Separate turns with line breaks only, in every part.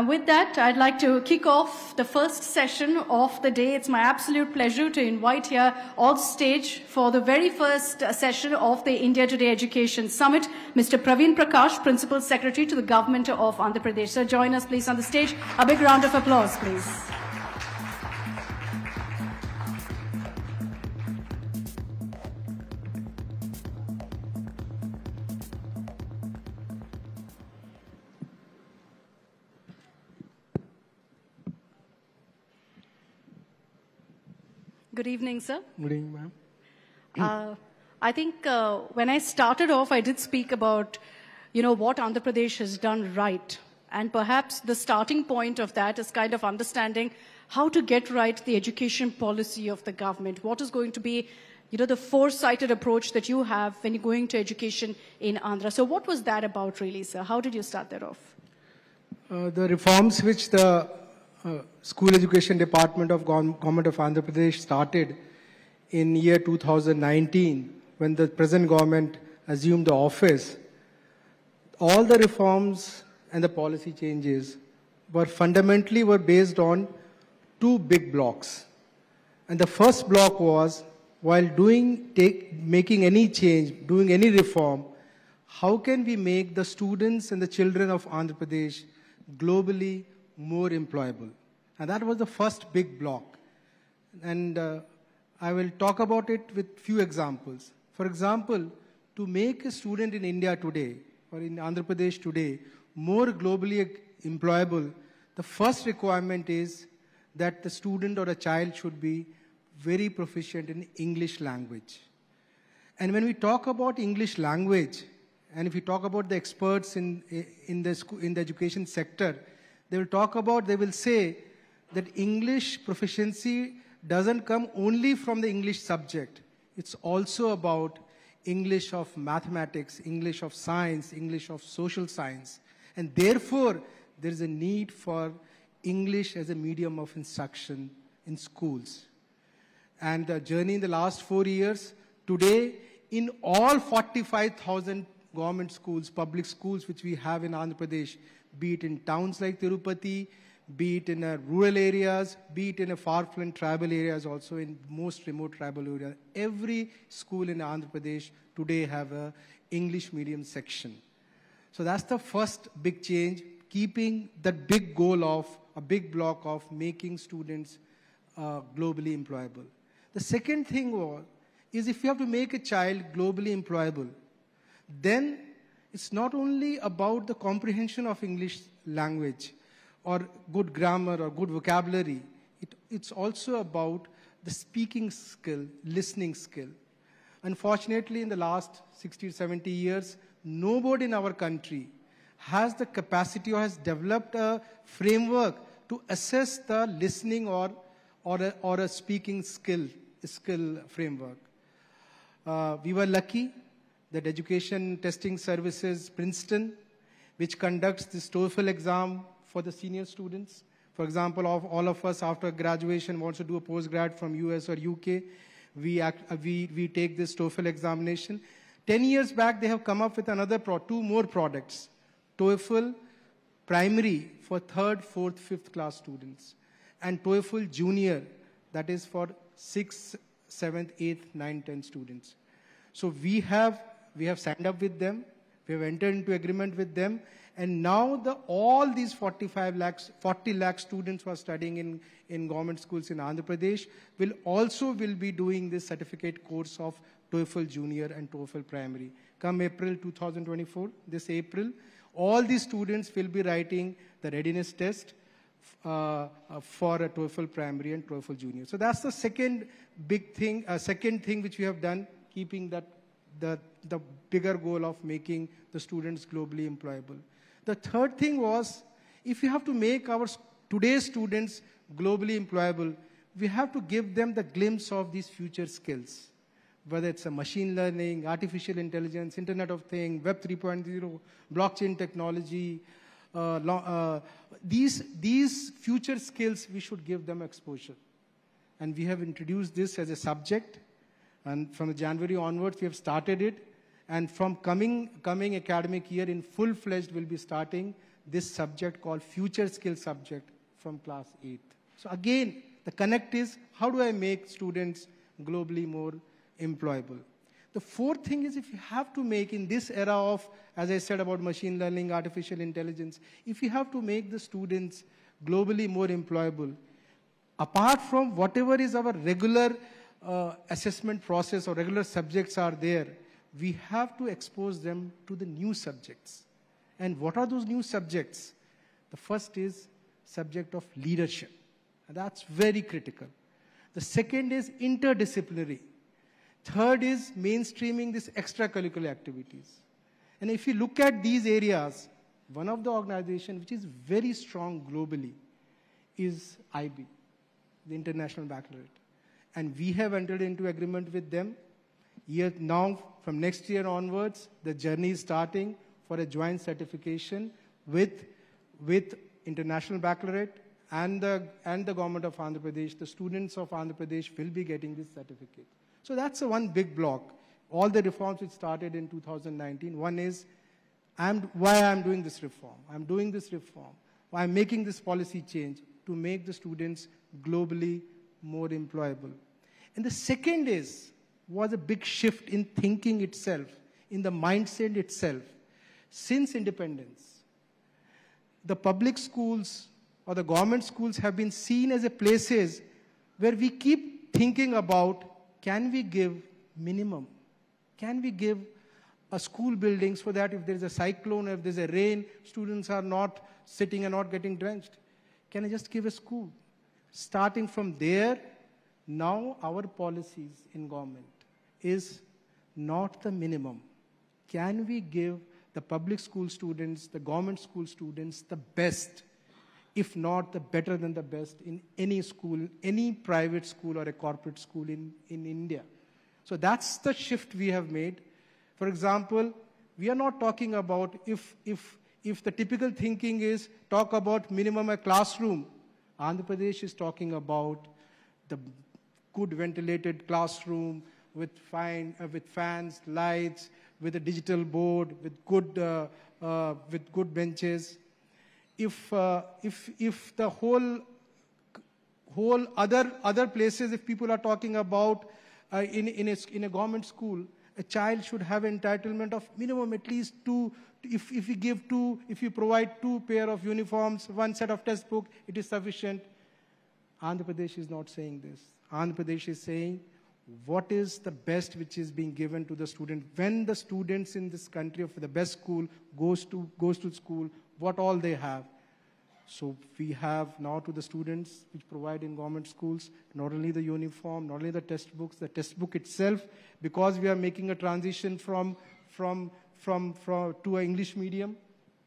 And with that, I'd like to kick off the first session of the day. It's my absolute pleasure to invite here on stage for the very first uh, session of the India Today Education Summit, Mr. Praveen Prakash, Principal Secretary to the Government of Andhra Pradesh. So join us please on the stage. A big round of applause, please. Evening, sir.
Good evening, ma'am.
Uh, I think uh, when I started off, I did speak about, you know, what Andhra Pradesh has done right. And perhaps the starting point of that is kind of understanding how to get right the education policy of the government. What is going to be, you know, the foresighted approach that you have when you're going to education in Andhra. So what was that about really, sir? How did you start that off?
Uh, the reforms which the uh, School Education Department of Government of Andhra Pradesh started in year 2019 when the present government assumed the office, all the reforms and the policy changes were fundamentally were based on two big blocks. And the first block was while doing, take, making any change, doing any reform, how can we make the students and the children of Andhra Pradesh globally more employable? And that was the first big block. And uh, I will talk about it with few examples. For example, to make a student in India today or in Andhra Pradesh today more globally employable, the first requirement is that the student or a child should be very proficient in English language. And when we talk about English language, and if we talk about the experts in, in, the, in the education sector, they will talk about, they will say that English proficiency doesn't come only from the English subject. It's also about English of mathematics, English of science, English of social science. And therefore, there is a need for English as a medium of instruction in schools. And the journey in the last four years, today, in all 45,000 government schools, public schools which we have in Andhra Pradesh, be it in towns like Tirupati, be it in rural areas, be it in a far-flung tribal areas, also in most remote tribal areas. Every school in Andhra Pradesh today have a English medium section. So that's the first big change, keeping that big goal of a big block of making students uh, globally employable. The second thing was, is if you have to make a child globally employable, then it's not only about the comprehension of English language, or good grammar or good vocabulary. It, it's also about the speaking skill, listening skill. Unfortunately, in the last 60 70 years, nobody in our country has the capacity or has developed a framework to assess the listening or, or, a, or a speaking skill, skill framework. Uh, we were lucky that Education Testing Services Princeton, which conducts this TOEFL exam for the senior students. For example, of all of us after graduation wants to do a postgrad from US or UK, we, act, uh, we, we take this TOEFL examination. 10 years back, they have come up with another, pro, two more products. TOEFL primary for third, fourth, fifth class students. And TOEFL junior, that is for sixth, seventh, eighth, ninth, tenth students. So we have, we have signed up with them. We have entered into agreement with them and now the, all these 45 lakhs, 40 lakh students who are studying in, in government schools in Andhra Pradesh will also will be doing this certificate course of TOEFL Junior and TOEFL Primary. Come April 2024, this April, all these students will be writing the readiness test uh, uh, for a TOEFL Primary and TOEFL Junior. So that's the second big thing, uh, second thing which we have done, keeping that the, the bigger goal of making the students globally employable. The third thing was, if we have to make our today's students globally employable, we have to give them the glimpse of these future skills. Whether it's a machine learning, artificial intelligence, Internet of Things, Web 3.0, blockchain technology, uh, uh, these, these future skills, we should give them exposure. And we have introduced this as a subject. And from January onwards, we have started it. And from coming, coming academic year in full-fledged, we'll be starting this subject called future skill subject from class 8. So again, the connect is how do I make students globally more employable? The fourth thing is if you have to make in this era of, as I said about machine learning, artificial intelligence, if you have to make the students globally more employable, apart from whatever is our regular uh, assessment process or regular subjects are there, we have to expose them to the new subjects. And what are those new subjects? The first is subject of leadership. And that's very critical. The second is interdisciplinary. Third is mainstreaming these extracurricular activities. And if you look at these areas, one of the organizations which is very strong globally is IB, the International Baccalaureate. And we have entered into agreement with them. Year, now, from next year onwards, the journey is starting for a joint certification with, with International Baccalaureate and the, and the government of Andhra Pradesh. The students of Andhra Pradesh will be getting this certificate. So that's a one big block. All the reforms which started in 2019. One is I'm, why I'm doing this reform. I'm doing this reform. Why I'm making this policy change to make the students globally more employable. And the second is, was a big shift in thinking itself, in the mindset itself. Since independence, the public schools or the government schools have been seen as a places where we keep thinking about can we give minimum? Can we give a school building so that if there's a cyclone, if there's a rain, students are not sitting and not getting drenched? Can I just give a school? Starting from there, now our policies in government is not the minimum. Can we give the public school students, the government school students, the best, if not the better than the best in any school, any private school or a corporate school in, in India? So that's the shift we have made. For example, we are not talking about if, if, if the typical thinking is talk about minimum a classroom, Andhra Pradesh is talking about the good ventilated classroom with, fine, uh, with fans, lights, with a digital board, with good, uh, uh, with good benches. If, uh, if, if the whole, whole other, other places, if people are talking about uh, in, in, a, in a government school, a child should have entitlement of minimum at least two, if, if you give two, if you provide two pair of uniforms, one set of textbook, it is sufficient. Andhra Pradesh is not saying this. Andhra Pradesh is saying what is the best which is being given to the student. When the students in this country of the best school goes to, goes to school, what all they have. So we have now to the students which provide in government schools, not only the uniform, not only the test books the test book itself, because we are making a transition from, from, from, from to an English medium,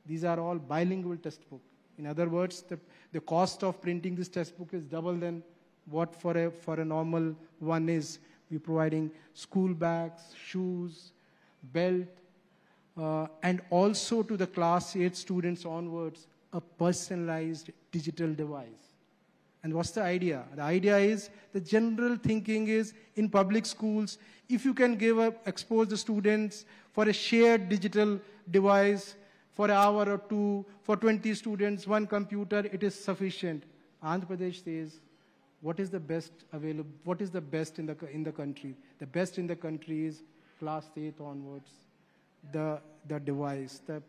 these are all bilingual test book In other words, the, the cost of printing this test book is double than what for a, for a normal one is. We're providing school bags, shoes, belt, uh, and also to the class 8 students onwards, a personalized digital device. And what's the idea? The idea is the general thinking is in public schools, if you can give a, expose the students for a shared digital device for an hour or two, for 20 students, one computer, it is sufficient. Andhra Pradesh says what is the best available, what is the best in the, in the country? The best in the country is class 8 onwards, the, the device, the,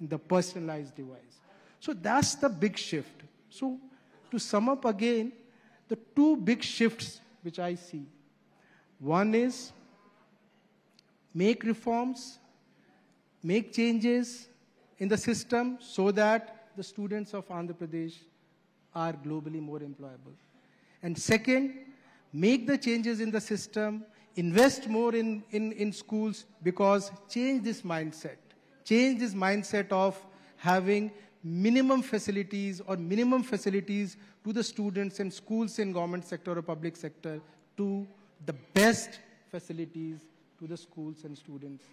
the personalized device. So that's the big shift. So to sum up again, the two big shifts which I see. One is make reforms, make changes in the system so that the students of Andhra Pradesh are globally more employable. And second, make the changes in the system, invest more in, in, in schools because change this mindset. Change this mindset of having minimum facilities or minimum facilities to the students in schools in government sector or public sector to the best facilities to the schools and students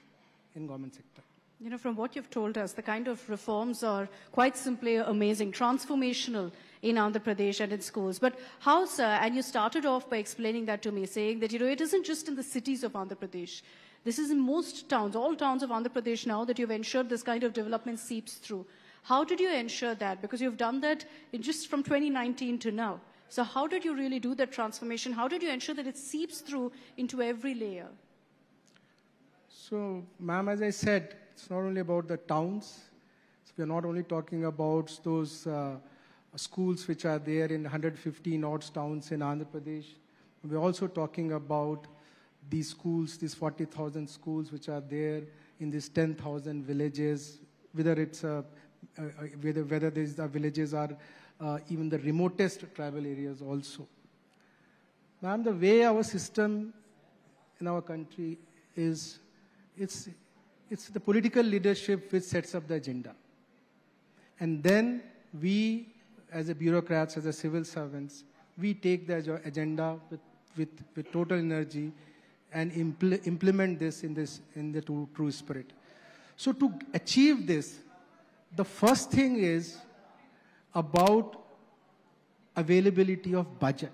in government sector.
You know, from what you've told us, the kind of reforms are quite simply amazing, transformational in Andhra Pradesh and in schools. But how, sir, and you started off by explaining that to me, saying that, you know, it isn't just in the cities of Andhra Pradesh. This is in most towns, all towns of Andhra Pradesh now that you've ensured this kind of development seeps through. How did you ensure that? Because you've done that in just from 2019 to now. So how did you really do that transformation? How did you ensure that it seeps through into every layer?
So, ma'am, as I said, it's not only about the towns. So we're not only talking about those uh, schools which are there in 115 odd towns in Andhra Pradesh. We're also talking about these schools, these 40,000 schools which are there in these 10,000 villages, whether it's uh, uh, whether, whether these the villages are uh, even the remotest tribal areas also. Ma'am, the way our system in our country is, it's, it's the political leadership which sets up the agenda. And then we, as a bureaucrats, as a civil servants, we take the agenda with, with, with total energy and impl implement this in, this in the true, true spirit. So to achieve this, the first thing is about availability of budget.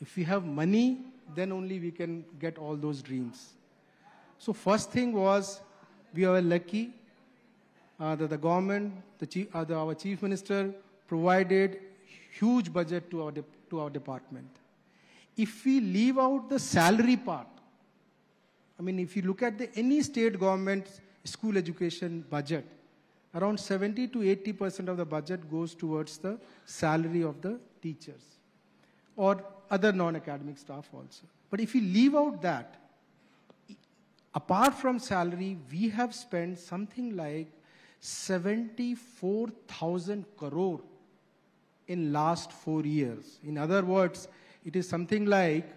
If we have money, then only we can get all those dreams. So first thing was we were lucky uh, that the government, the chief, uh, the, our chief minister provided huge budget to our, to our department. If we leave out the salary part, I mean, if you look at the, any state government school education budget, around 70 to 80 percent of the budget goes towards the salary of the teachers or other non-academic staff also. But if you leave out that, apart from salary, we have spent something like 74,000 crore in last four years. In other words, it is something like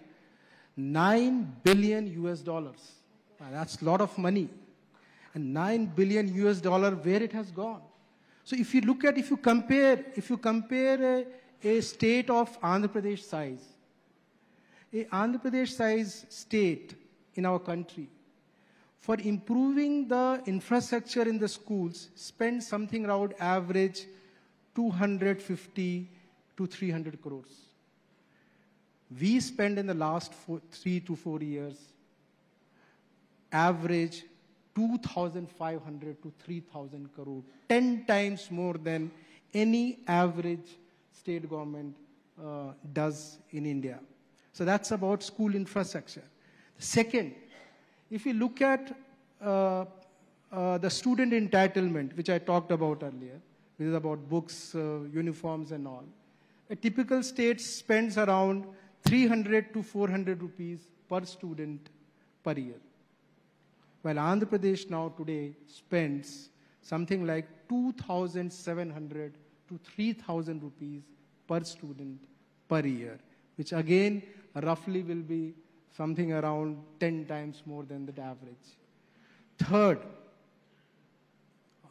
9 billion US dollars. That's a lot of money and 9 billion US dollar where it has gone. So if you look at, if you compare, if you compare a, a state of Andhra Pradesh size, a Andhra Pradesh size state in our country, for improving the infrastructure in the schools, spend something around average 250 to 300 crores. We spend in the last four, three to four years average 2,500 to 3,000 crore, 10 times more than any average state government uh, does in India. So that's about school infrastructure. Second, if you look at uh, uh, the student entitlement, which I talked about earlier, which is about books, uh, uniforms and all, a typical state spends around 300 to 400 rupees per student per year while Andhra Pradesh now today spends something like 2,700 to 3,000 rupees per student per year, which again roughly will be something around 10 times more than the average. Third,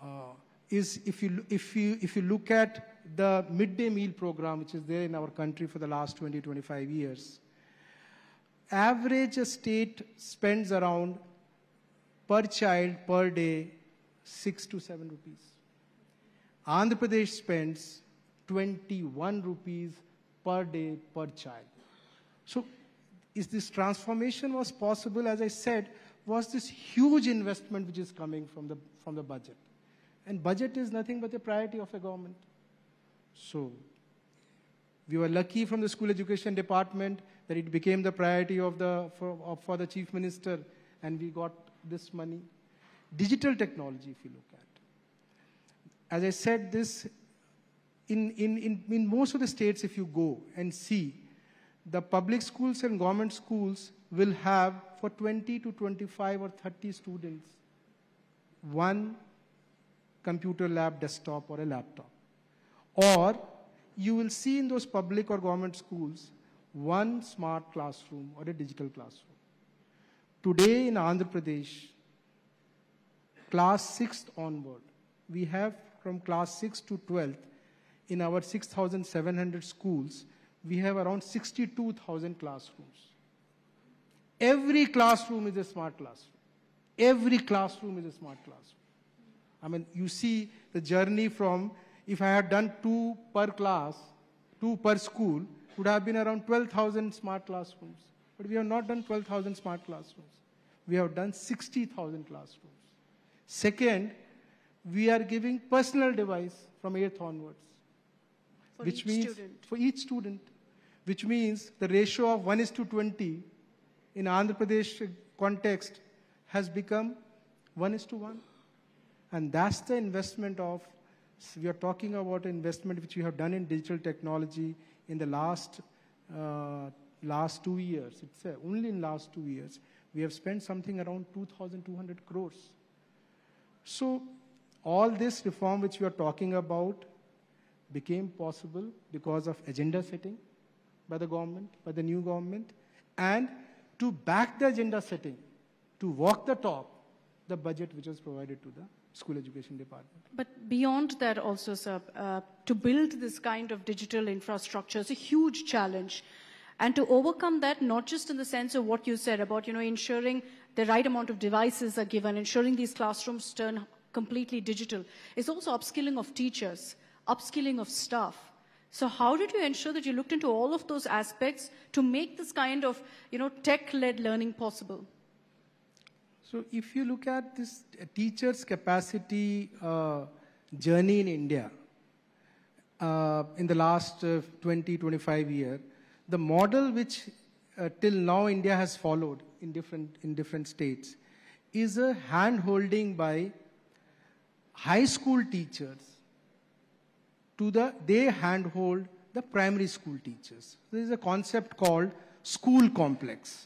uh, is if you, if, you, if you look at the midday meal program, which is there in our country for the last 20, 25 years, average state spends around per child per day 6 to 7 rupees. Andhra Pradesh spends 21 rupees per day per child. So is this transformation was possible, as I said, was this huge investment which is coming from the, from the budget. And budget is nothing but a priority of a government. So we were lucky from the school education department that it became the priority of the, for, for the chief minister and we got this money. Digital technology, if you look at. As I said, this in, in, in, in most of the states, if you go and see, the public schools and government schools will have for 20 to 25 or 30 students one computer lab desktop or a laptop. Or you will see in those public or government schools one smart classroom or a digital classroom. Today in Andhra Pradesh, class 6th onward, we have from class 6 to 12th in our 6,700 schools, we have around 62,000 classrooms. Every classroom is a smart classroom. Every classroom is a smart classroom. I mean, you see the journey from, if I had done two per class, two per school, would have been around 12,000 smart classrooms. But we have not done 12,000 smart classrooms. We have done 60,000 classrooms. Second, we are giving personal device from 8th onwards.
For
which means
student.
for each student, which means the ratio of 1 is to 20 in Andhra Pradesh context has become 1 is to 1. And that's the investment of, we are talking about investment which we have done in digital technology in the last, uh, last two years. It's uh, only in last two years. We have spent something around 2,200 crores. So all this reform which we are talking about became possible because of agenda setting by the government, by the new government, and to back the agenda setting, to walk the talk, the budget which was provided to the school education department.
But beyond that also, sir, uh, to build this kind of digital infrastructure is a huge challenge. And to overcome that, not just in the sense of what you said about, you know, ensuring the right amount of devices are given, ensuring these classrooms turn completely digital, is also upskilling of teachers, upskilling of staff. So how did you ensure that you looked into all of those aspects to make this kind of, you know, tech-led learning possible?
So if you look at this teacher's capacity uh, journey in India uh, in the last uh, 20, 25 years, the model which uh, till now India has followed in different, in different states is a hand-holding by high school teachers to the, they handhold the primary school teachers. There is a concept called school complex.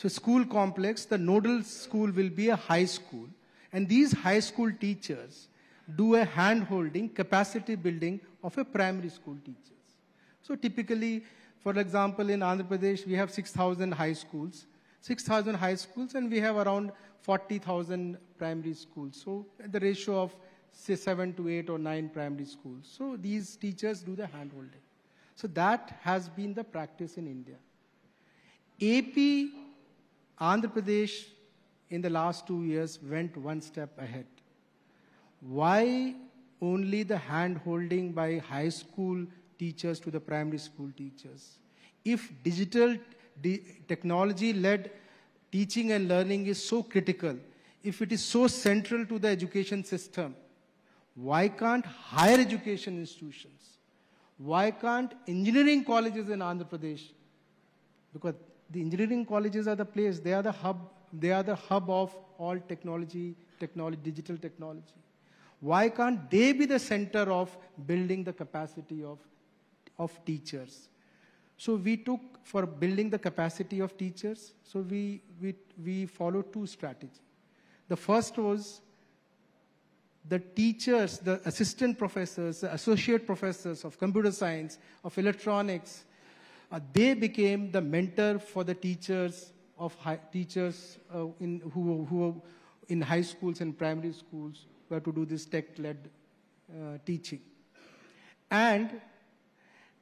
So school complex, the nodal school will be a high school. And these high school teachers do a hand-holding, capacity building of a primary school teachers. So typically, for example, in Andhra Pradesh, we have 6,000 high schools. 6,000 high schools and we have around 40,000 primary schools. So the ratio of say 7 to 8 or 9 primary schools. So these teachers do the hand-holding. So that has been the practice in India. AP, Andhra Pradesh, in the last two years went one step ahead. Why only the hand holding by high school teachers to the primary school teachers? If digital technology led teaching and learning is so critical, if it is so central to the education system, why can't higher education institutions, why can't engineering colleges in Andhra Pradesh? Because the engineering colleges are the place, they are the hub, they are the hub of all technology, technology, digital technology. Why can't they be the center of building the capacity of, of teachers? So we took for building the capacity of teachers, so we, we, we followed two strategies. The first was the teachers, the assistant professors, the associate professors of computer science, of electronics, they became the mentor for the teachers of high, teachers uh, in, who, who in high schools and primary schools who have to do this tech-led uh, teaching. And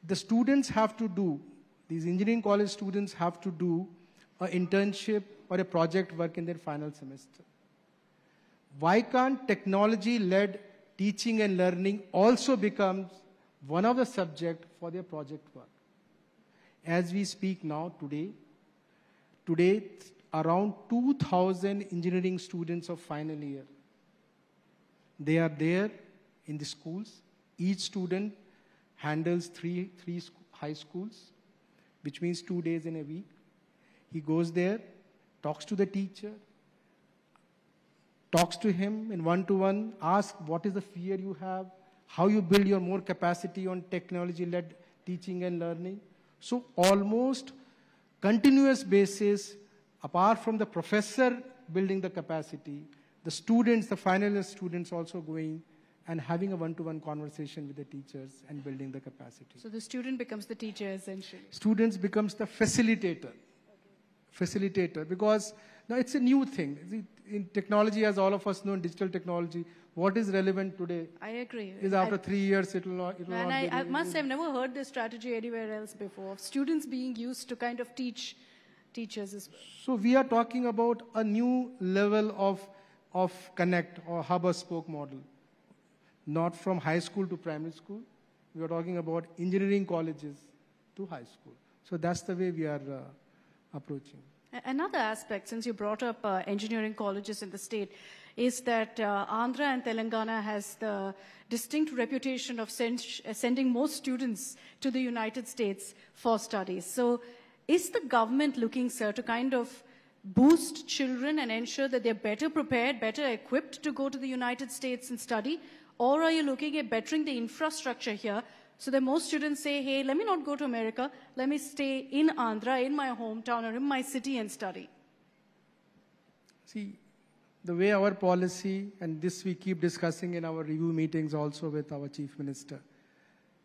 the students have to do, these engineering college students have to do an internship or a project work in their final semester. Why can't technology-led teaching and learning also becomes one of the subject for their project work? As we speak now, today, today around 2,000 engineering students of final year. They are there in the schools. Each student handles three, three high schools, which means two days in a week. He goes there, talks to the teacher, talks to him in one to one, asks what is the fear you have, how you build your more capacity on technology led teaching and learning. So, almost continuous basis, apart from the professor building the capacity, the students, the finalist students also going and having a one to one conversation with the teachers and building the capacity.
So the student becomes the teacher essentially.
Students becomes the facilitator. Facilitator because now it's a new thing. In technology, as all of us know, in digital technology, what is relevant today
I agree.
is after three years it will not. It will
And
not
I,
be
I must have never heard this strategy anywhere else before. Of students being used to kind of teach teachers as well.
So we are talking about a new level of, of connect or hub or spoke model. Not from high school to primary school. We are talking about engineering colleges to high school. So that's the way we are uh, approaching.
Another aspect, since you brought up uh, engineering colleges in the state, is that uh, Andhra and Telangana has the distinct reputation of send, sending more students to the United States for studies. So, is the government looking, sir, to kind of boost children and ensure that they're better prepared, better equipped to go to the United States and study? Or are you looking at bettering the infrastructure here so that most students say, hey, let me not go to America, let me stay in Andhra, in my hometown or in my city and study?
See, the way our policy, and this we keep discussing in our review meetings also with our Chief Minister,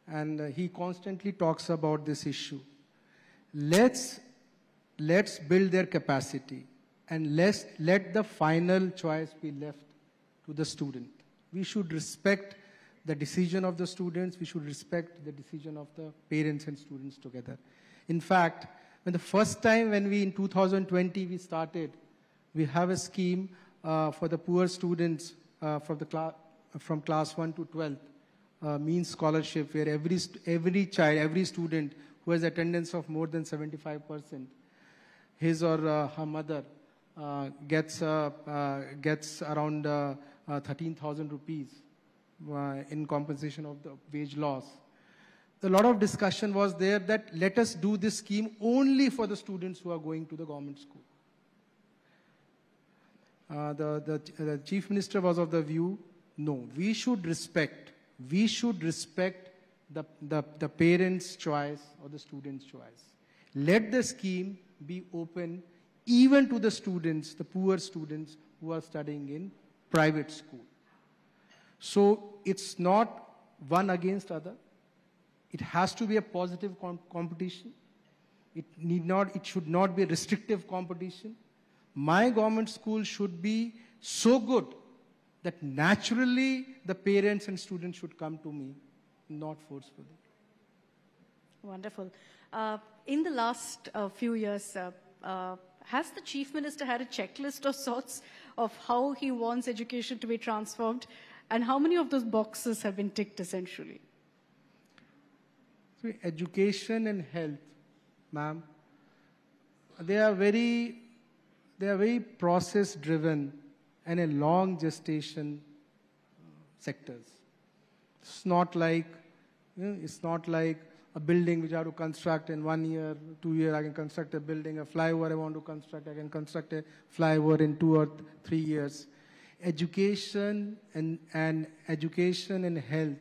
and uh, he constantly talks about this issue. Let's, let's build their capacity and let's let the final choice be left to the student. We should respect the decision of the students, we should respect the decision of the parents and students together. In fact, when the first time when we in 2020 we started, we have a scheme for the poor students uh, from, the from class 1 to 12, uh, means scholarship, where every, every child, every student who has attendance of more than 75%, his or uh, her mother uh, gets, uh, gets around 13,000 rupees in compensation of the wage loss. A lot of discussion was there that let us do this scheme only for the students who are going to the government school. Uh, the, the, the chief minister was of the view, no, we should respect, we should respect the, the, the parent's choice or the student's choice. Let the scheme be open even to the students, the poor students who are studying in private school. So it's not one against other. It has to be a positive com- competition. It need not, it should not be a restrictive competition my government school should be so good that naturally the parents and students should come to me, not forcefully.
Wonderful. Uh, in the last uh, few years, uh, uh, has the chief minister had a checklist of sorts of how he wants education to be transformed, and how many of those boxes have been ticked essentially?
So education and health, ma'am, they are very they are very process driven and a long gestation sectors. It's not like, you know, it's not like a building which I have to construct in one year, two years, I can construct a building, a flyover I want to construct, I can construct a flyover in two or th- three years. Education and, and education and health,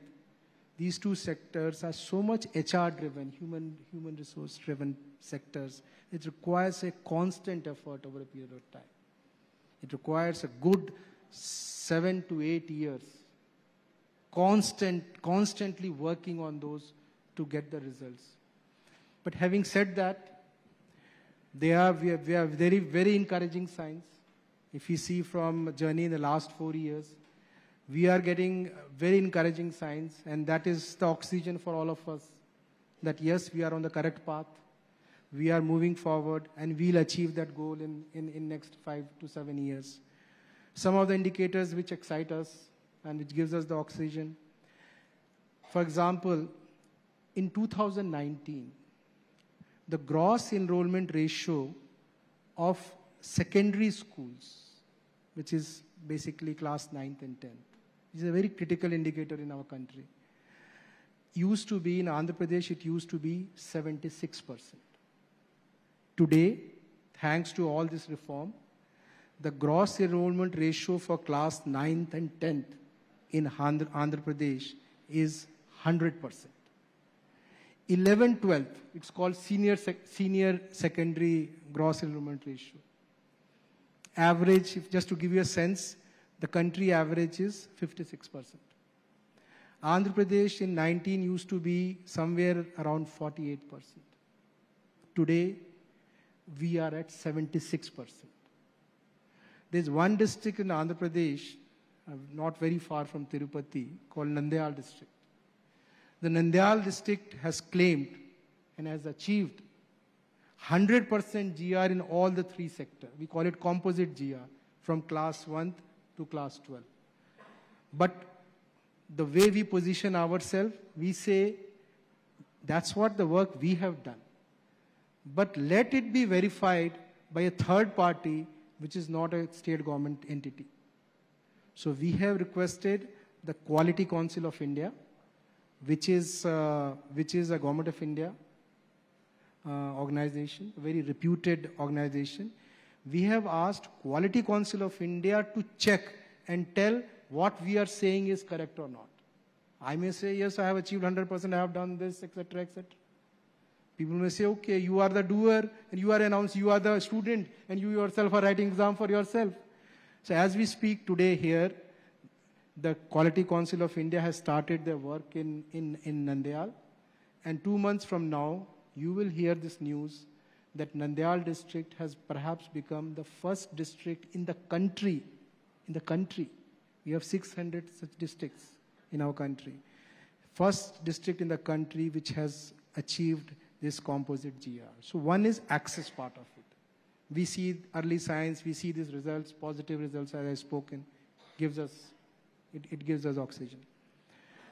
these two sectors are so much HR driven, human, human resource driven sectors it requires a constant effort over a period of time. It requires a good seven to eight years, constant, constantly working on those to get the results. But having said that, they are, we, have, we have very, very encouraging signs. If you see from journey in the last four years, we are getting very encouraging signs, and that is the oxygen for all of us. That yes, we are on the correct path we are moving forward and we'll achieve that goal in, in, in next five to seven years. Some of the indicators which excite us and which gives us the oxygen. For example, in 2019, the gross enrollment ratio of secondary schools, which is basically class 9th and 10th, is a very critical indicator in our country. Used to be in Andhra Pradesh, it used to be 76 percent. Today, thanks to all this reform, the gross enrollment ratio for class 9th and 10th in Andhra, Andhra Pradesh is 100%. 11, 12, it's called senior, sec- senior secondary gross enrollment ratio. Average, if just to give you a sense, the country average is 56%. Andhra Pradesh in 19 used to be somewhere around 48%. Today, we are at 76%. There's one district in Andhra Pradesh, uh, not very far from Tirupati, called Nandyal district. The Nandyal district has claimed and has achieved 100% GR in all the three sectors. We call it composite GR, from class 1 to class 12. But the way we position ourselves, we say that's what the work we have done but let it be verified by a third party which is not a state government entity. So we have requested the Quality Council of India, which is, uh, which is a government of India uh, organization, a very reputed organization. We have asked Quality Council of India to check and tell what we are saying is correct or not. I may say, yes, I have achieved 100%, I have done this, etc., etc. People may say, okay, you are the doer and you are announced, you are the student and you yourself are writing exam for yourself. So as we speak today here, the Quality Council of India has started their work in, in, in Nandyal. And two months from now, you will hear this news that Nandyal district has perhaps become the first district in the country, in the country. We have 600 such districts in our country. First district in the country which has achieved this composite GR. So one is access part of it. We see early signs, we see these results, positive results as I spoken, gives us, it, it gives us oxygen.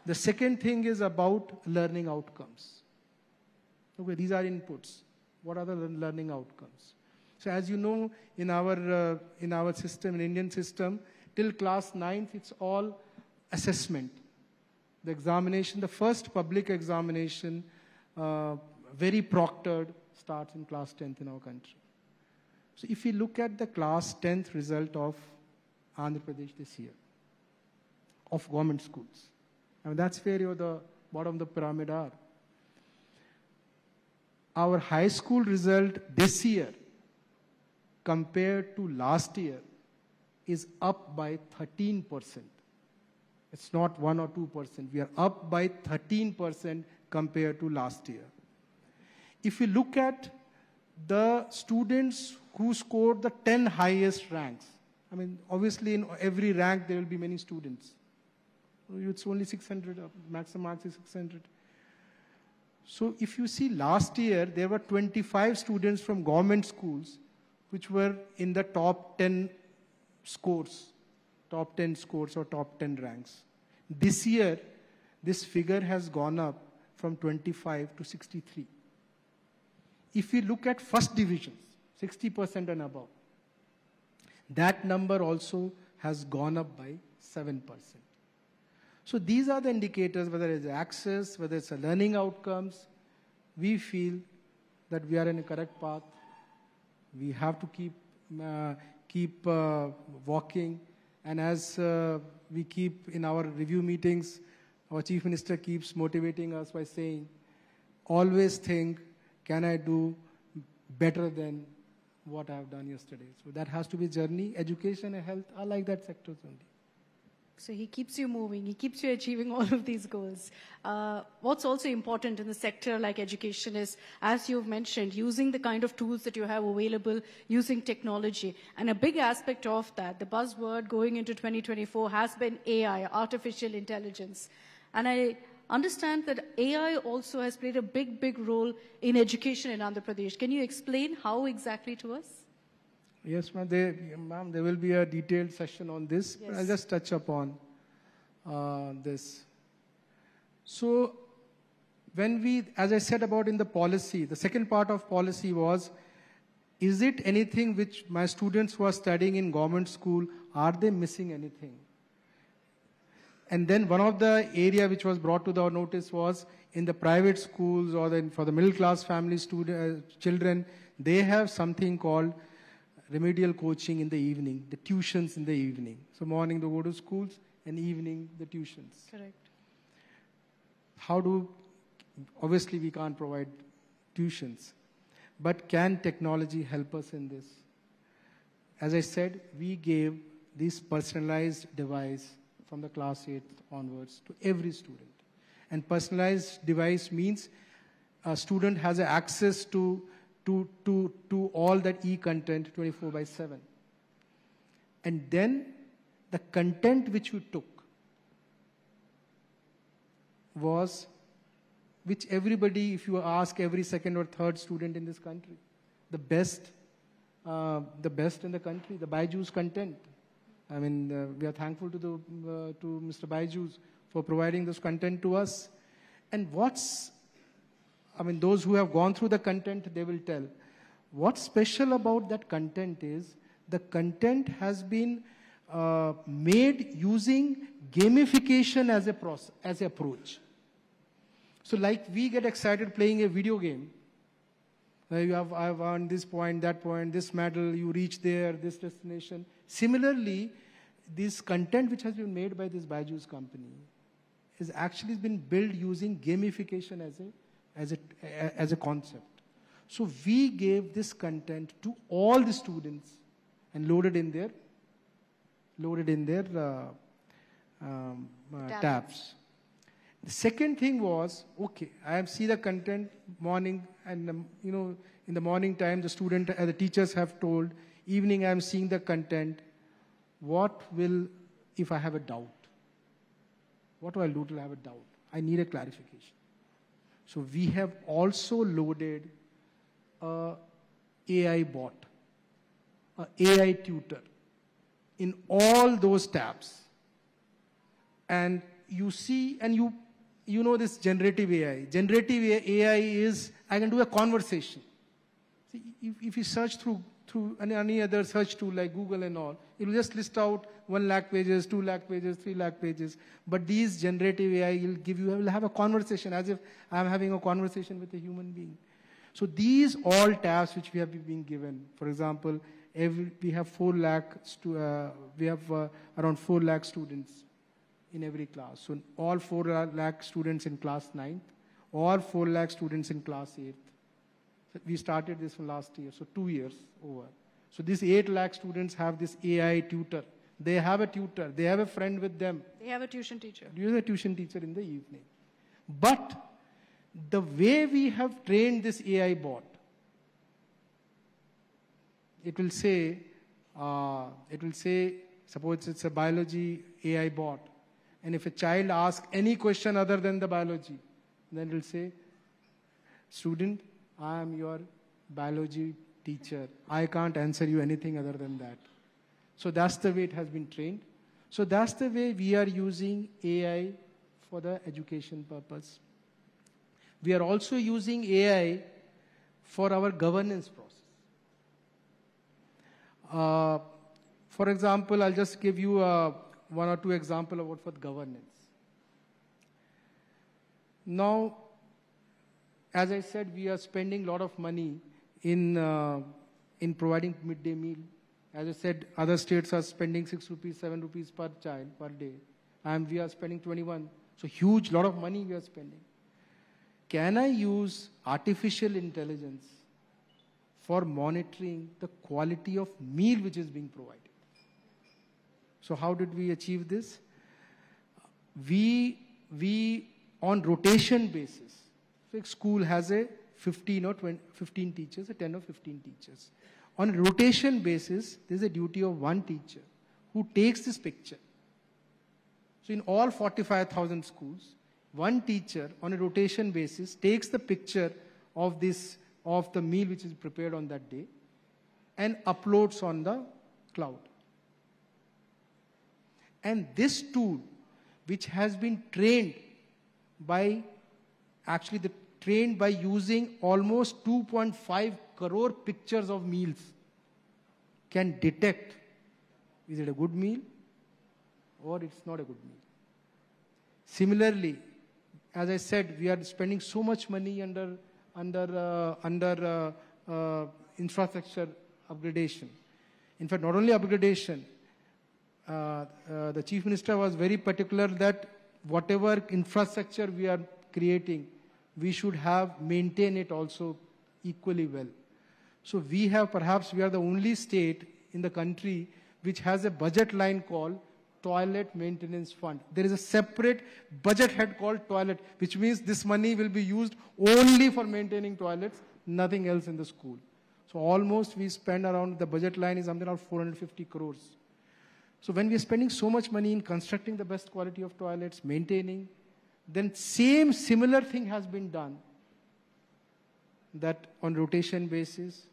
The second thing is about learning outcomes. Okay, these are inputs. What are the learning outcomes? So as you know, in our, uh, in our system, in Indian system, till class 9th, it's all assessment. The examination, the first public examination, uh, very proctored, starts in class 10th in our country. So if you look at the class 10th result of Andhra Pradesh this year, of government schools, I mean, that's where you're the bottom of the pyramid are. Our high school result this year compared to last year is up by 13%. It's not 1 or 2%. We are up by 13% compared to last year. If you look at the students who scored the 10 highest ranks, I mean, obviously in every rank there will be many students. It's only 600, uh, maximum marks is 600. So if you see last year, there were 25 students from government schools which were in the top 10 scores, top 10 scores or top 10 ranks. This year, this figure has gone up from 25 to 63. If we look at first divisions, 60% and above, that number also has gone up by 7%. So these are the indicators, whether it's access, whether it's learning outcomes, we feel that we are in a correct path. We have to keep, uh, keep uh, walking. And as uh, we keep in our review meetings, our chief minister keeps motivating us by saying, always think can I do better than what I have done yesterday? So that has to be journey. Education and health are like that sectors only.
So he keeps you moving, he keeps you achieving all of these goals. Uh, what's also important in the sector like education is, as you've mentioned, using the kind of tools that you have available, using technology. And a big aspect of that, the buzzword going into 2024 has been AI, artificial intelligence. And I understand that AI also has played a big, big role in education in Andhra Pradesh. Can you explain how exactly to us?
Yes, ma'am. There, ma'am, there will be a detailed session on this.
Yes.
I'll just touch upon uh, this. So, when we, as I said about in the policy, the second part of policy was, is it anything which my students who are studying in government school, are they missing anything? And then one of the area which was brought to the notice was in the private schools or then for the middle class family student, uh, children, they have something called remedial coaching in the evening, the tuitions in the evening. So morning they go to schools and evening the tuitions.
Correct.
How do, obviously we can't provide tuitions, but can technology help us in this? As I said, we gave this personalized device from the class 8 onwards to every student. And personalized device means a student has access to, to, to, to all that e-content 24 by 7. And then the content which you took was which everybody, if you ask every second or third student in this country, the best, uh, the best in the country, the Byju's content. I mean, uh, we are thankful to, the, uh, to Mr. Byju's for providing this content to us. And what's, I mean, those who have gone through the content, they will tell. What's special about that content is the content has been uh, made using gamification as a process, as a approach. So like we get excited playing a video game. Uh, you have, I have won this point, that point, this medal, you reach there, this destination. Similarly, this content which has been made by this Byju's company has actually been built using gamification as a, as a, as a concept. So we gave this content to all the students and loaded in their, loaded in their uh, um, uh,
Tabs.
tabs. The second thing was, okay, I am see the content morning and, um, you know, in the morning time, the student, uh, the teachers have told, evening I'm seeing the content, what will, if I have a doubt? What do I do till I have a doubt? I need a clarification. So we have also loaded a AI bot, a AI tutor in all those tabs. And you see, and you, you know this generative AI. Generative AI is, I can do a conversation. See, if, if you search through, through any, other search tool like Google and all, it will just list out 1 lakh pages, 2 lakh pages, 3 lakh pages. But these generative AI will give you, will have a conversation as if I'm having a conversation with a human being. So these all tabs which we have been given, for example, every, we have 4 lakh, uh, we have uh, around 4 lakh students in every class. So all 4 lakh students in class 9th, all 4 lakh students in class 8th. We started this from last year, so two years over. So these 8 lakh students have this AI tutor. They have a tutor. They have a friend with them.
They have a tuition teacher.
Use a tuition teacher in the evening. But the way we have trained this AI bot, it will say, uh, it will say, suppose it's a biology AI bot, and if a child asks any question other than the biology, then it will say, student, I am your biology teacher. I can't answer you anything other than that. So that's the way it has been trained. So that's the way we are using AI for the education purpose. We are also using AI for our governance process. Uh, for example, I'll just give you uh, one or two examples about for governance. Now, as I said, we are spending a lot of money in, uh, in providing midday meal. As I said, other states are spending 6 rupees, 7 rupees per child per day. And we are spending 21. So huge lot of money we are spending. Can I use artificial intelligence for monitoring the quality of meal which is being provided? So how did we achieve this? We, we on rotation basis, a school has a 15 or 20, 15 teachers, a 10 or 15 teachers. On a rotation basis, there's a duty of one teacher who takes this picture. So in all 45,000 schools, one teacher on a rotation basis takes the picture of this, of the meal which is prepared on that day and uploads on the cloud. And this tool, which has been trained by, actually the, trained by using almost 2.5 crore pictures of meals, can detect is it a good meal or it's not a good meal. Similarly, as I said, we are spending so much money under, under, uh, under uh, uh, infrastructure upgradation. In fact, not only upgradation, uh, uh, the chief minister was very particular that whatever infrastructure we are creating, we should have maintain it also equally well. So we have perhaps we are the only state in the country which has a budget line called toilet maintenance fund. There is a separate budget head called toilet, which means this money will be used only for maintaining toilets, nothing else in the school. So almost we spend around the budget line is something around 450 crores. So when we are spending so much money in constructing the best quality of toilets, maintaining, then same similar thing has been done. That on rotation basis,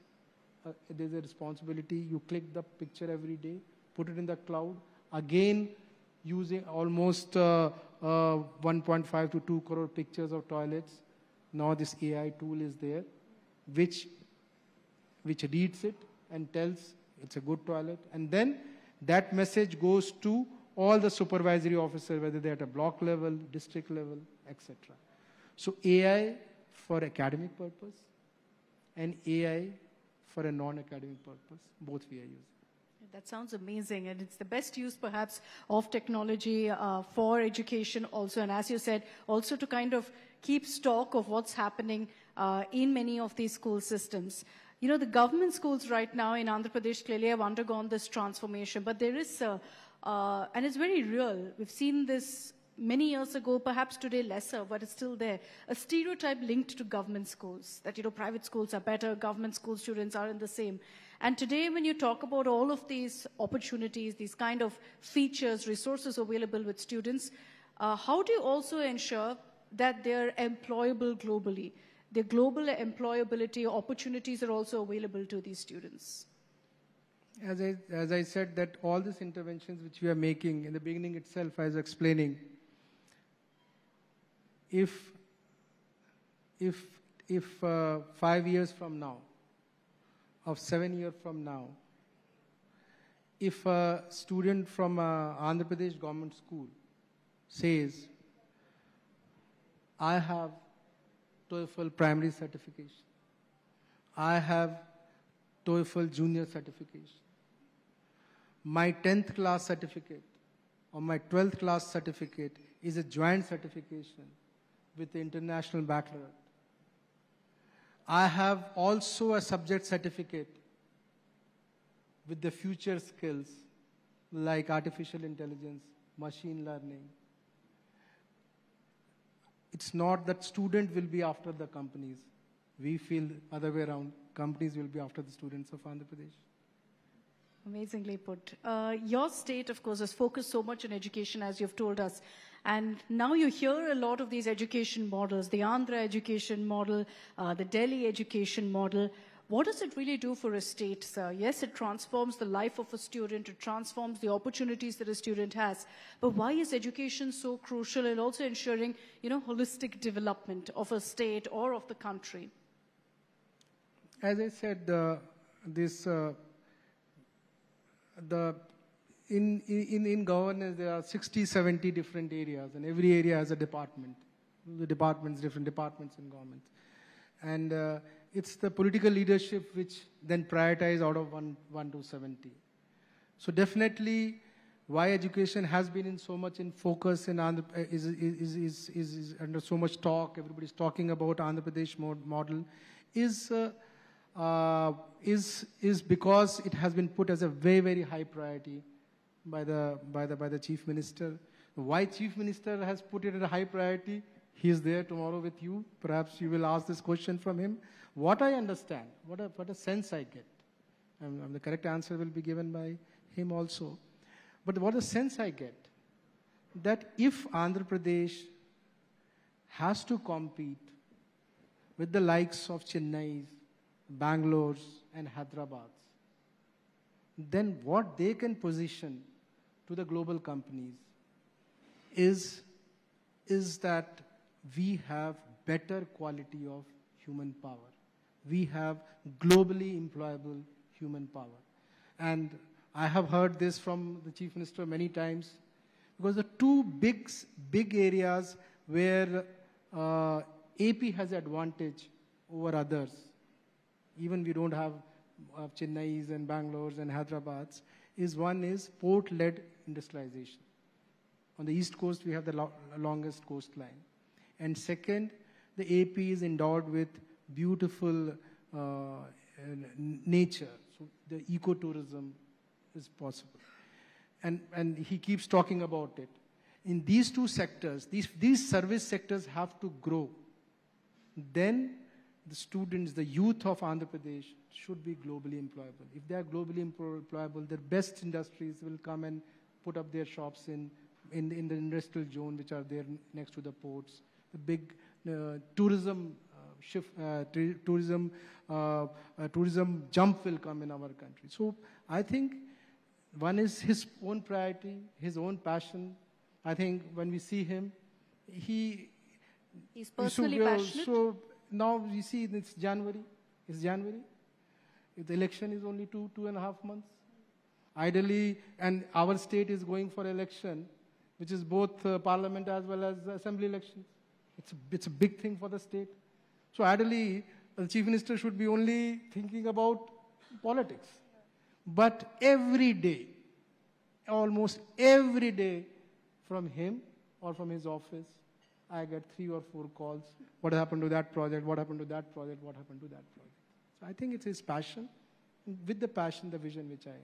uh, there's a responsibility. You click the picture every day, put it in the cloud. Again, using almost uh, uh, 1.5 to 2 crore pictures of toilets. Now this AI tool is there, which which reads it and tells it's a good toilet. And then that message goes to all the supervisory officers, whether they're at a block level, district level, etc. So AI for academic purpose and AI for a non-academic purpose, both we are using.
That sounds amazing, and it's the best use, perhaps, of technology uh, for education also. And as you said, also to kind of keep stock of what's happening uh, in many of these school systems. You know, the government schools right now in Andhra Pradesh clearly have undergone this transformation, but there is, uh, uh, and it's very real. We've seen this many years ago, perhaps today lesser, but it's still there. A stereotype linked to government schools that, you know, private schools are better, government school students aren't the same. And today, when you talk about all of these opportunities, these kind of features, resources available with students, uh, how do you also ensure that they're employable globally? The global employability opportunities are also available to these students.
As I, as I said, that all these interventions which we are making in the beginning itself, I was explaining, if, if, if uh, five years from now, of seven years from now, if a student from a Andhra Pradesh government school says, I have TOEFL primary certification, I have TOEFL junior certification, my 10th class certificate or my 12th class certificate is a joint certification with the international baccalaureate. I have also a subject certificate with the future skills like artificial intelligence, machine learning. It's not that student will be after the companies. We feel other way around. Companies will be after the students of Andhra Pradesh.
Amazingly put. Uh, your state, of course, has focused so much on education, as you've told us. And now you hear a lot of these education models, the Andhra education model, uh, the Delhi education model. What does it really do for a state, sir? Yes, it transforms the life of a student, it transforms the opportunities that a student has. But why is education so crucial in also ensuring, you know, holistic development of a state or of the country?
As I said, uh, this uh, the in, in, in governance, there are 60, 70 different areas, and every area has a department. The departments, different departments in government. And uh, it's the political leadership which then prioritize out of 1, 1 to 70. So definitely, why education has been in so much in focus in Andhra, uh, is, is, is, is, under so much talk, everybody's talking about Andhra Pradesh model, is, uh, is, is because it has been put as a very, very high priority by the, by the, by the chief minister. Why chief minister has put it at a high priority? He is there tomorrow with you. Perhaps you will ask this question from him. What I understand, what a, what a sense I get, and, and the correct answer will be given by him also. But what a sense I get, that if Andhra Pradesh has to compete with the likes of Chennai's, Bangalore's, and Hyderabad's, then what they can position to the global companies is, is that we have better quality of human power. We have globally employable human power. And I have heard this from the Chief Minister many times because the two big, big areas where uh, AP has advantage over others, even we don't have uh, Chennai's and Bangalore's and Hyderabad's, is one is port-led industrialization. On the east coast, we have the lo longest coastline. And second, the AP is endowed with beautiful uh, nature. So the ecotourism is possible. And, and he keeps talking about it. In these two sectors, these, these service sectors have to grow. Then the students, the youth of Andhra Pradesh should be globally employable. If they are globally employable, their best industries will come and put up their shops in, in, in the industrial zone, which are there next to the ports. The big uh, tourism uh, shift, uh, tourism, uh, uh, tourism jump will come in our country. So I think one is his own priority, his own passion. I think when we see him, he
he's personally
so,
passionate.
So now you see it's January. It's January. The election is only two, two and a half months. Ideally, and our state is going for election, which is both uh, parliament as well as assembly elections. It's a, it's a big thing for the state. So ideally, the chief minister should be only thinking about politics. But every day, almost every day, from him or from his office, I get three or four calls. What happened to that project? What happened to that project? What happened to that project? So I think it's his passion, with the passion, the vision which I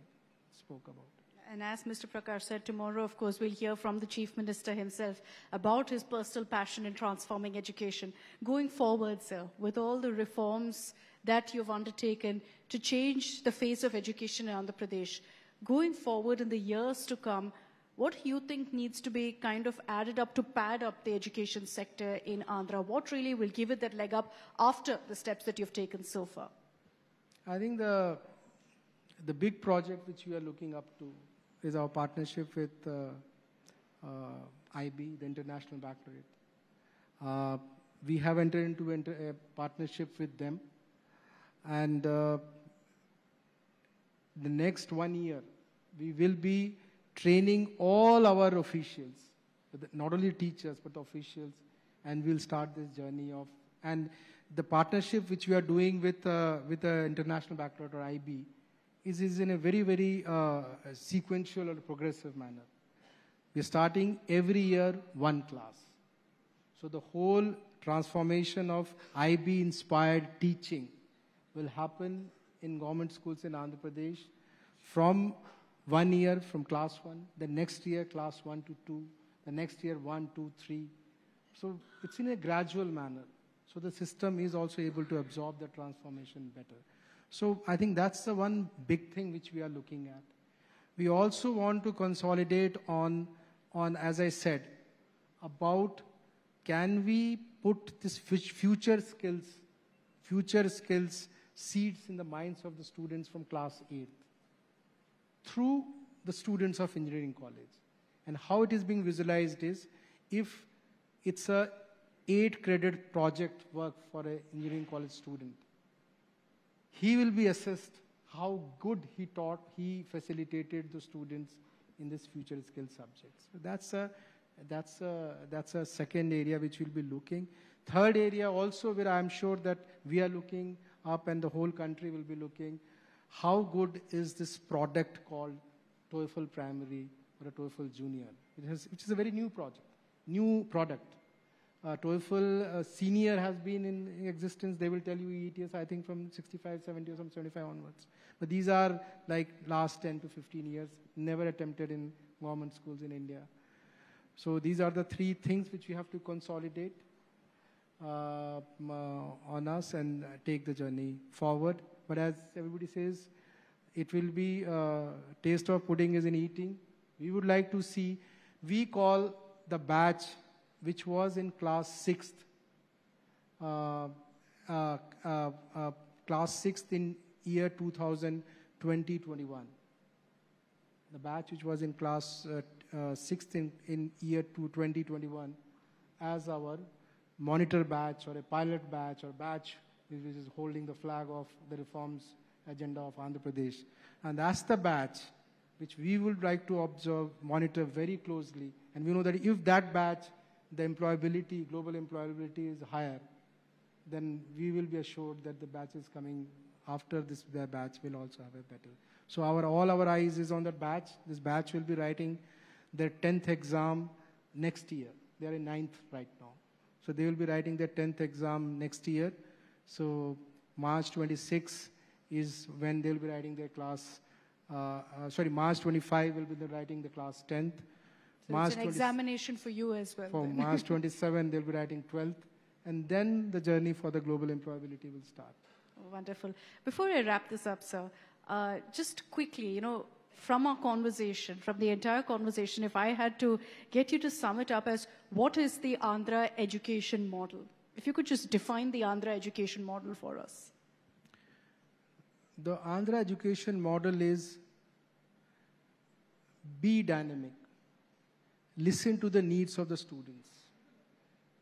spoke about.
And as Mr. Prakash said, tomorrow, of course, we'll hear from the Chief Minister himself about his personal passion in transforming education. Going forward, sir, with all the reforms that you've undertaken to change the face of education in Andhra Pradesh, going forward in the years to come, what do you think needs to be kind of added up to pad up the education sector in Andhra? What really will give it that leg up after the steps that you've taken so far?
I think the, the big project which we are looking up to is our partnership with uh, uh, IB, the International Baccalaureate. Uh, we have entered into a partnership with them, and uh, the next one year, we will be training all our officials, not only teachers, but officials, and we'll start this journey of, and the partnership which we are doing with, uh, with the International Baccalaureate or IB is, is in a very, very uh, sequential or progressive manner. We're starting every year one class. So the whole transformation of IB inspired teaching will happen in government schools in Andhra Pradesh from one year from class one, the next year class one to two, the next year one, two, three. So it's in a gradual manner. So the system is also able to absorb the transformation better. So I think that's the one big thing which we are looking at. We also want to consolidate on, on as I said, about can we put this future skills, future skills seeds in the minds of the students from class 8 through the students of engineering college. And how it is being visualized is if it's a eight credit project work for an engineering college student, he will be assessed how good he taught, he facilitated the students in this future skill subjects. So that's a, that's a, that's a second area which we'll be looking. Third area also where I'm sure that we are looking up and the whole country will be looking, how good is this product called TOEFL Primary or a TOEFL Junior, has, which is a very new project, new product. Uh, TOEFL uh, Senior has been in existence. They will tell you ETS, I think, from 65, 70, or some 75 onwards. But these are like last 10 to 15 years, never attempted in government schools in India. So these are the three things which we have to consolidate uh, uh on us and take the journey forward. But as everybody says, it will be uh, taste of pudding is in eating. We would like to see, we call the batch which was in class 6th, uh, uh, uh, uh class 6th in year 2020-21. The batch which was in class 6th uh, in, in year 2021 as our monitor batch or a pilot batch or batch which is holding the flag of the reforms agenda of Andhra Pradesh. And that's the batch which we would like to observe, monitor very closely. And we know that if that batch, the employability, global employability is higher, then we will be assured that the batches coming after this batch will also have a better. So our, all our eyes is on that batch. This batch will be writing their 10th exam next year. They are in ninth right now. So they will be writing their 10th exam next year. So March 26 is when they'll be writing their class. Uh, uh, sorry, March 25 will be the writing the class 10th.
So March it's an 20, examination for you as well.
For March 27, they'll be writing 12th. And then the journey for the global employability will start.
Oh, wonderful. Before I wrap this up, sir, uh, just quickly, you know, from our conversation, from the entire conversation, if I had to get you to sum it up as what is the Andhra education model? If you could just define the Andhra education model for us.
The Andhra education model is be dynamic. Listen to the needs of the students.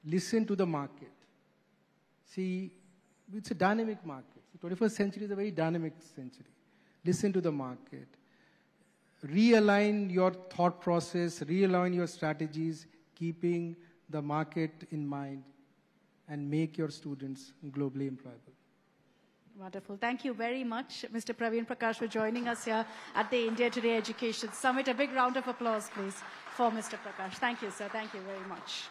Listen to the market. See, it's a dynamic market. The 21st century is a very dynamic century. Listen to the market. Realign your thought process, realign your strategies, keeping the market in mind, and make your students globally employable.
Wonderful. Thank you very much, Mr. Praveen Prakash, for joining us here at the India Today Education Summit. A big round of applause, please, for Mr. Prakash. Thank you, sir. Thank you very much.